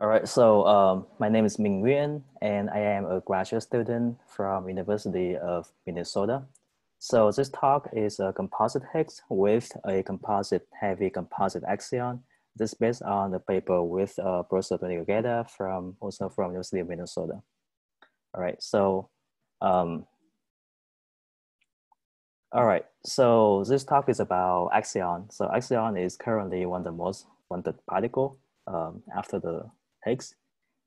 All right, so um, my name is Minh Nguyen, and I am a graduate student from University of Minnesota. So this talk is a composite Higgs with a composite heavy composite axion. This is based on the paper with uh, Professor Tony Gherghetta from also from University of Minnesota. All right, so um, all right, so this talk is about axion. So axion is currently one of the most wanted particle um, after the Higgs.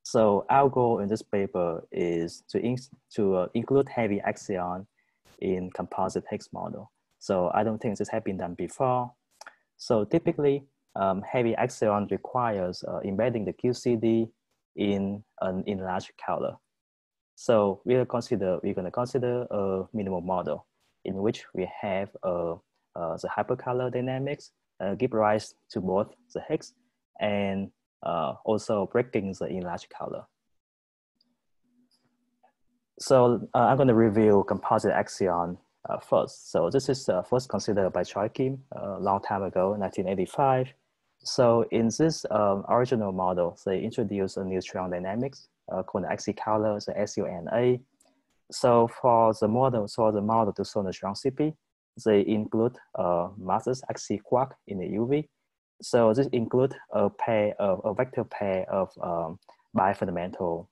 So our goal in this paper is to, in, to uh, include heavy axion in composite Higgs model. So I don't think this has been done before. So typically, um, heavy axion requires uh, embedding the QCD in an enlarged color. So we'll consider, we're gonna consider a minimal model in which we have uh, uh, the hypercolor dynamics uh, give rise to both the Higgs and uh, also breaking the enlarged color. So uh, I'm going to review composite axion uh, first. So this is uh, first considered by Choi Kim a long time ago, 1985. So in this um, original model, they introduced a neutron dynamics uh, called axicolor, the SUNA. So for the model, for the model to solve the strong CP, they include uh, massless axi quark in the UV so this includes a pair of a vector pair of um, bifundamental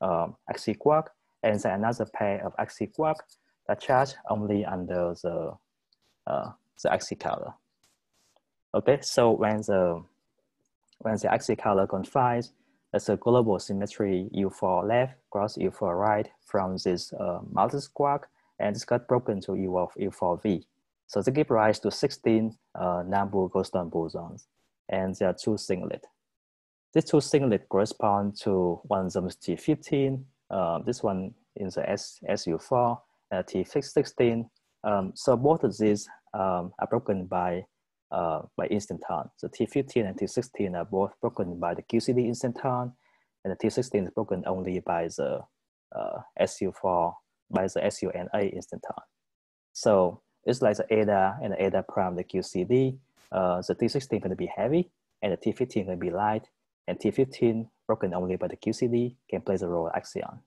um, axi quark and then another pair of axi quark that charge only under the uh, the axi color. Okay, so when the when the axi color confines, there's a global symmetry U4 left cross U4 right from this uh, multi quark and it's got broken to U of U4V. So they give rise to 16 uh, Nambu-Goldstone bosons, and there are two singlet. These two singlet correspond to one of them is T15, uh, this one is the S, SU4, uh, T16. Um, so both of these um, are broken by, uh, by instanton. So T15 and T16 are both broken by the QCD instanton, and the T16 is broken only by the uh, SU4, by the SUNA instanton. So it's like the eta and the eta prime, the QCD. Uh, the T16 going to be heavy and the T15 going to be light, and T15 broken only by the QCD can play the role of axion.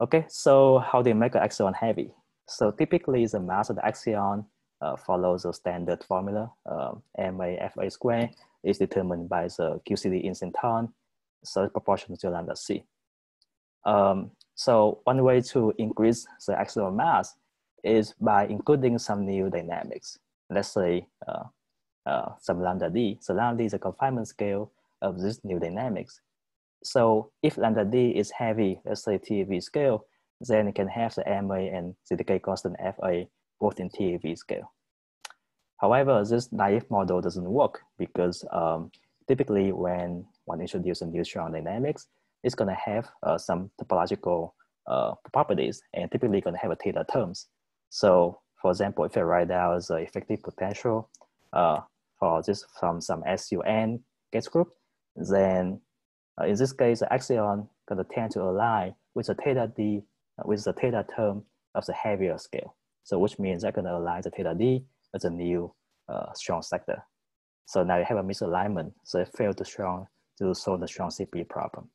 Okay, so how do you make an axion heavy? So typically the mass of the axion uh, follows the standard formula. Um, MA squared is determined by the QCD instanton, so it's proportional to lambda C. Um, so one way to increase the axion mass is by including some new dynamics. Let's say uh, uh, some lambda d. So lambda d is a confinement scale of this new dynamics. So if lambda d is heavy, let's say TeV scale, then it can have the MA and the decay constant FA both in TeV scale. However, this naive model doesn't work because um, typically when one introduces neutron dynamics, it's going to have uh, some topological uh, properties and typically going to have a theta terms. So for example, if I write down the effective potential uh, for this from some SUN gauge group, then uh, in this case, the axion gonna tend to align with the theta d, uh, with the theta term of the heavier scale. So which means they're gonna align the theta d as a new uh, strong sector. So now you have a misalignment, so it failed to strong to solve the strong CP problem.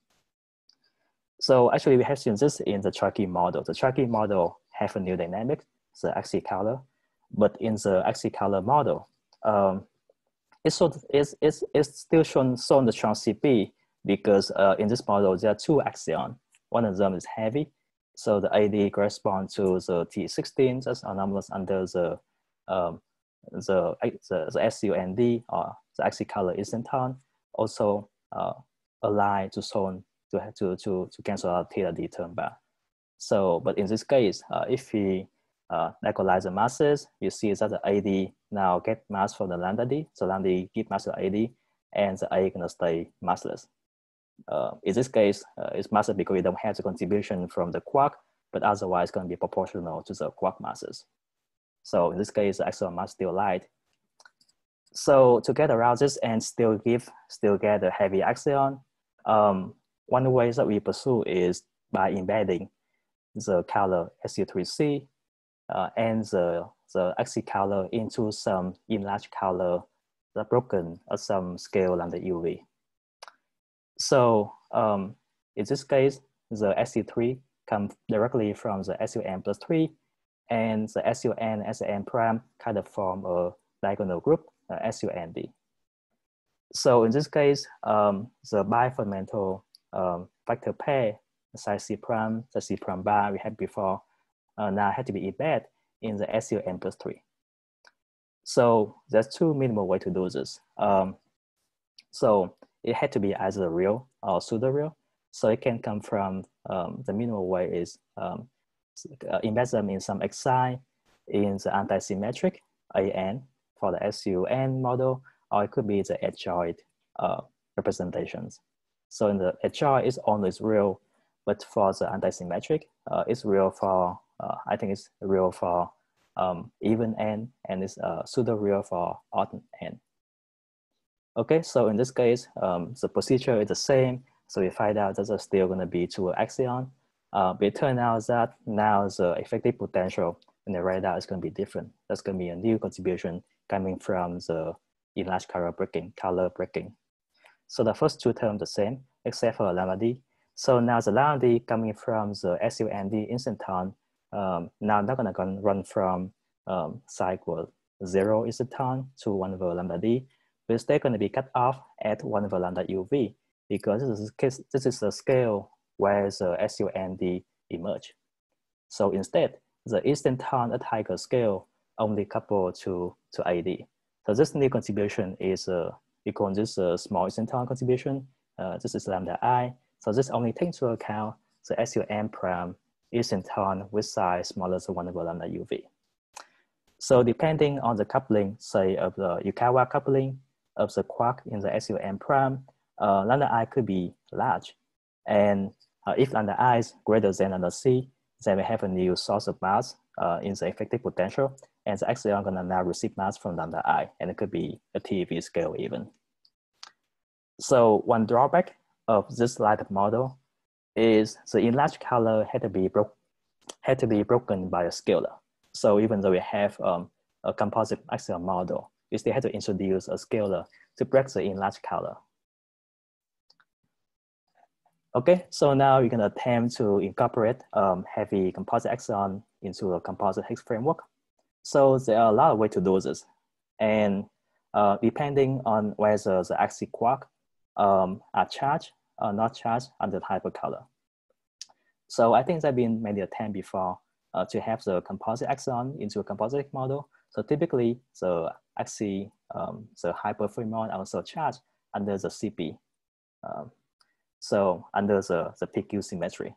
So actually we have seen this in the Choi model. The Choi model have a new dynamic the axicolor. But in the axicolor model, um, it's, sort of, it's, it's, it's still shown, shown the strong CP because uh, in this model, there are two axion. One of them is heavy. So the AD corresponds to the T16 that's anomalous under the, um, the, the, the SUND or the axicolor instanton. Also uh, aligned to zone to, to, to, to cancel out theta D term bar. So, but in this case, uh, if we uh, equalizer masses, you see that the AD now get mass from the lambda D. So lambda D give mass to AD and the A gonna stay massless. Uh, in this case, uh, it's massless because we don't have the contribution from the quark, but otherwise it's gonna be proportional to the quark masses. So in this case, the axion mass still light. So to get around this and still give, still get a heavy axion, um, one way that we pursue is by embedding the color SU3C uh, and the, the axicolor into some enlarged color that broken at some scale the UV. So um, in this case, the SU3 comes directly from the SUN plus 3, and the SUN, SN prime kind of form a diagonal group, uh, SUND. So in this case, um, the bifundamental um, vector pair, psi C prime, the C prime bar we had before, uh, now had to be embedded in the SUN plus 3. So there's two minimal way to do this. Um, so it had to be either real or pseudo-real. So it can come from um, the minimal way is um, uh, embed them in some xi in the anti-symmetric AN for the SUN model, or it could be the adjoint uh, representations. So in the adjoint is always real, but for the anti-symmetric, uh, it's real for, uh, I think it's real for um, even n, and it's uh, pseudo-real for odd n. Okay, so in this case, um, the procedure is the same. So we find out that there's still gonna be two axion. Uh, but it turns out that now the effective potential in the radar is gonna be different. That's gonna be a new contribution coming from the enlarged color breaking, color breaking. So the first two terms the same, except for lambda d. So now the lambda d coming from the SUND instanton, um, now not gonna run from um, cycle zero instanton to one over lambda d, but still gonna be cut off at one over lambda uv because this is, case, this is the scale where the SUND emerge. So instead, the instanton at higher scale only couple to, to AD. So this new contribution is, uh, we call this a small instanton contribution. Uh, this is lambda i. So this only takes into account the SUN prime instanton with size smaller than 1 over lambda UV. So depending on the coupling, say of the Yukawa coupling of the quark in the SUN prime, uh, lambda i could be large. And uh, if lambda i is greater than lambda c, then we have a new source of mass uh, in the effective potential, and the axion gonna now receive mass from lambda i, and it could be a TeV scale even. So one drawback of this light model is the enlarged color had to be broke had to be broken by a scalar. So even though we have um, a composite axion model, we still had to introduce a scalar to break the enlarged color. Okay, so now we're gonna attempt to incorporate um, heavy composite axion into a composite Higgs framework. So there are a lot of ways to do this. And uh, depending on whether the axi quark um, are charged or not charged under hypercolor. So I think there have been many attempts before uh, to have the composite axion into a composite model. So typically the axis, um, the hyperfermion also charged under the CP. Um, so under the, the PQ symmetry.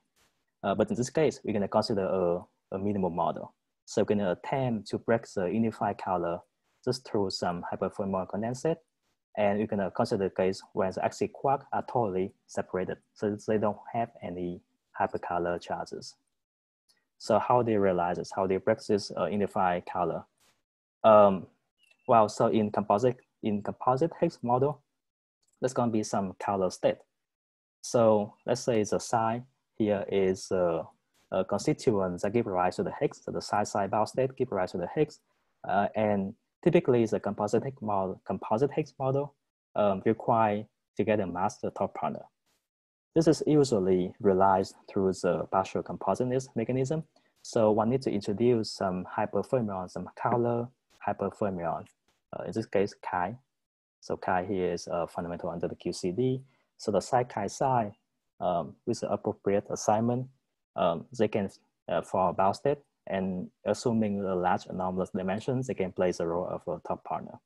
Uh, but in this case, we're gonna consider a, a minimal model. So we're gonna attempt to break the unified color just through some hyperfermion condensate. And we're gonna consider the case when the axi quark are totally separated. So they don't have any hypercolor charges. So how they realize this, how they this uh, unified color. Um, well, so in composite, in composite Higgs model, there's gonna be some color state. So let's say the psi here is a, a constituent that give rise to the Higgs, so the psi psi bound state give rise to the Higgs. Uh, and typically the composite Higgs model, composite Higgs model um, require to get a master top partner. This is usually realized through the partial compositeness mechanism. So one needs to introduce some hyperfermion, some color hyperfermion, uh, in this case, chi. So chi here is uh, fundamental under the QCD. So the psi chi psi um, with the appropriate assignment, um, they can uh, for a bound state and assuming the large anomalous dimensions, they can play the role of a top partner.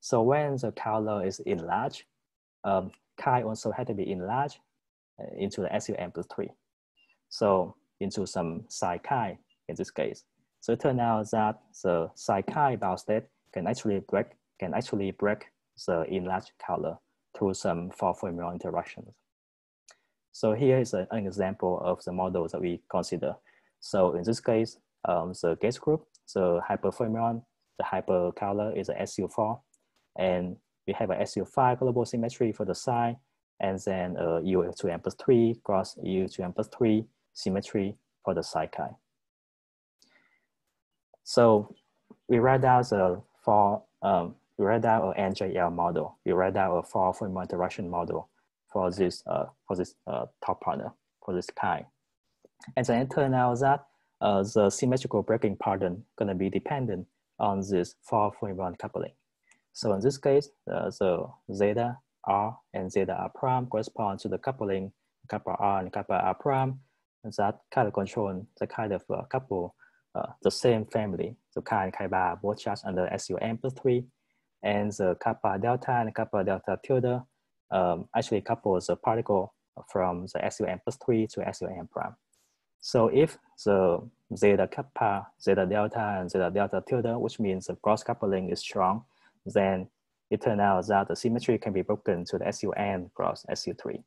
So when the color is enlarged, um, chi also had to be enlarged uh, into the SUN plus three. So into some psi chi in this case. So it turned out that the psi chi bound state can actually break can actually break the enlarged color through some four fermion interactions. So here is an example of the models that we consider. So in this case, um, the gauge group, the hyperfermion, the hypercolor is a SU4, and we have a SU5 global symmetry for the psi, and then a U2M plus 3 cross U2M plus 3 symmetry for the psi chi. So we write down the four um, we write out an NJL model. We write out a four fermion interaction model for this uh, for this uh, top partner for this chi. And then it turned out that uh, the symmetrical breaking pattern gonna be dependent on this four fermion coupling. So in this case, uh, the zeta r and zeta r prime correspond to the coupling kappa r and kappa r prime that kind of control the kind of uh, couple uh, the same family. So chi and chi bar both charged under SUN plus three, and the kappa delta and kappa delta tilde um, actually couples the particle from the SUN plus three to SUN prime. So if the zeta kappa, zeta delta, and zeta delta tilde, which means the cross coupling is strong, then it turns out that the symmetry can be broken to the SUN cross SU3.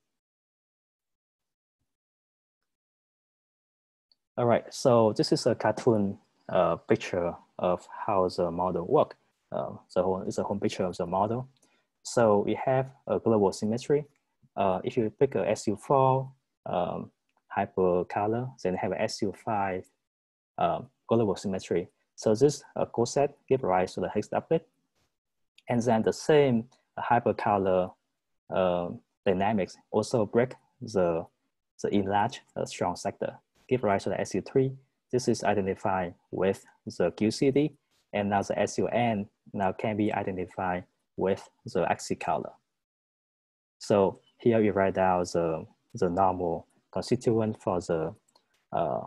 All right, so this is a cartoon uh, picture of how the model work. Uh, so it's a home picture of the model. So we have a global symmetry. Uh, if you pick a SU4 um, hypercolor, then have a SU5 um, global symmetry. So this uh, coset give rise to the Higgs doublet. And then the same hypercolor uh, dynamics also break the, the enlarged uh, strong sector, give rise to the SU3. This is identified with the QCD, and now the SUN now can be identified with the axicolor. So here we write down the, the normal constituent for the uh,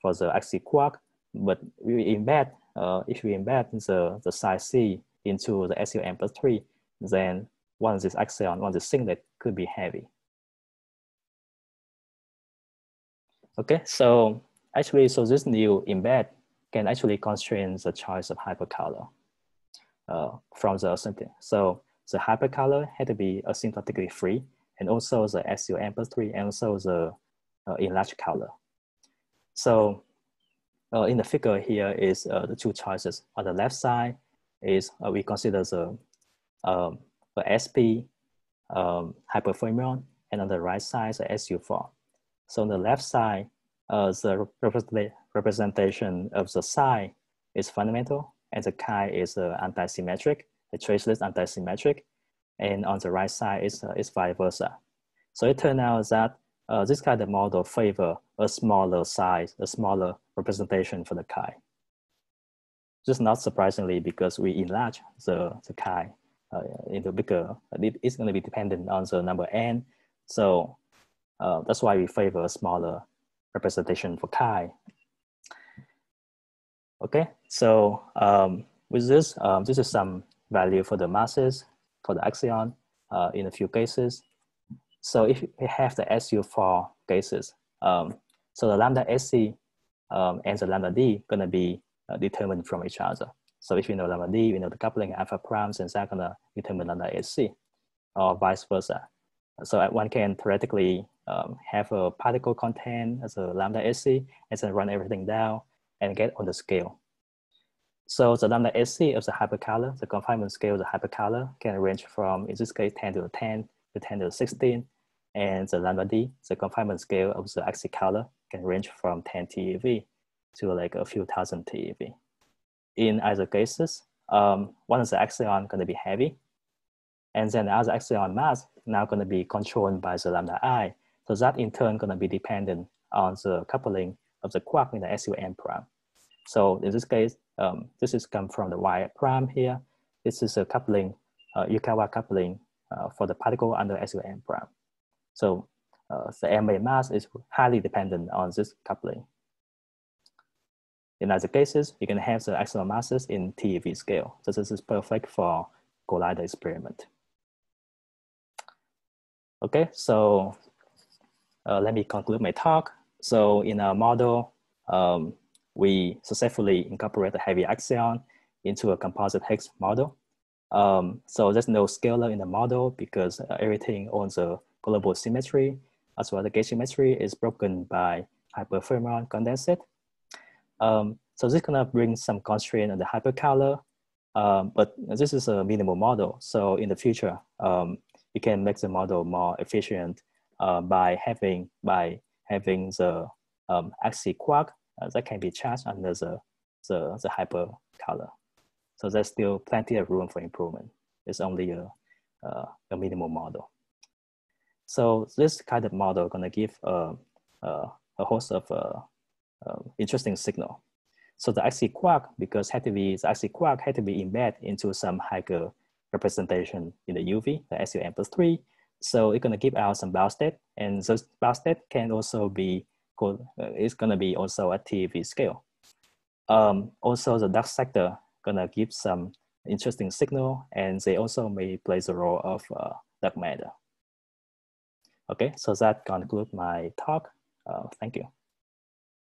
for the axi quark, but we embed uh, if we embed the the size C into the SUN plus three, then one of this axion, one of the singlet could be heavy. Okay, so actually, so this new embed can actually constrain the choice of hypercolor uh, from the something. So the hypercolor had to be asymptotically free, and also the SUN plus three, and also the uh, large color. So uh, in the figure here is uh, the two choices. On the left side is we consider the, um, the SP um, hyperfermion, and on the right side the SU4. So on the left side, uh, the representation of the psi is fundamental, and the chi is uh, anti-symmetric, the traceless anti-symmetric, and on the right side is, uh, is vice versa. So it turned out that uh, this kind of model favor a smaller size, a smaller representation for the chi. Just not surprisingly, because we enlarge the, the chi uh, into bigger, it's going to be dependent on the number n. So uh, that's why we favor a smaller representation for chi. Okay, so um, with this, um, this is some value for the masses for the axion uh, in a few cases. So if we have the SU4 cases, um, so the lambda SC um, and the lambda D gonna be uh, determined from each other. So if you know lambda D, we know the coupling alpha primes, and that's gonna determine lambda SC, or vice versa. So one can theoretically um, have a particle content as a lambda SC, and then run everything down and get on the scale. So the lambda SC of the hypercolor, the confinement scale of the hypercolor can range from, in this case, 10 to the 10 to 10 to the 16, and the lambda d, the confinement scale of the axicolor can range from 10 TeV to like a few thousand TeV. In either cases, um, one of the axion going to be heavy, and then the other axion mass now going to be controlled by the lambda i. So that in turn going to be dependent on the coupling of the quark in the SUN prime. So in this case, um, this is come from the Y prime here. This is a coupling, uh, Yukawa coupling uh, for the particle under SUN prime. So uh, the MA mass is highly dependent on this coupling. In other cases, you can have the axial masses in TeV scale. So this is perfect for collider experiment. Okay, so uh, let me conclude my talk. So in our model, um, we successfully incorporate the heavy axion into a composite Higgs model. Um, so there's no scalar in the model because uh, everything on a global symmetry, as well as the gauge symmetry is broken by hyperfermion condensate. Um, so this gonna bring some constraint on the hypercolor, um, but this is a minimal model. So in the future, um, we can make the model more efficient uh, by having by having the um, quark uh, that can be charged under the the, the hypercolor. So there's still plenty of room for improvement. It's only a, uh, a minimal model. So this kind of model gonna give a, a, a host of uh, uh, interesting signal. So the axi quark, because had to be, the axi quark had to be embedded into some higher representation in the UV, the SUN plus three. So it's gonna give out some bound state and this bound state can also be called, uh, it's gonna be also a TeV scale. Um, also the dark sector gonna give some interesting signal and they also may play the role of uh, dark matter. Okay, so that concludes my talk. Uh, thank you.